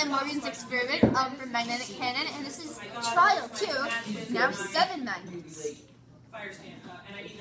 and Morgan's experiment um, for magnetic cannon, and this is trial two. Now seven magnets. Fire stand, uh, and I need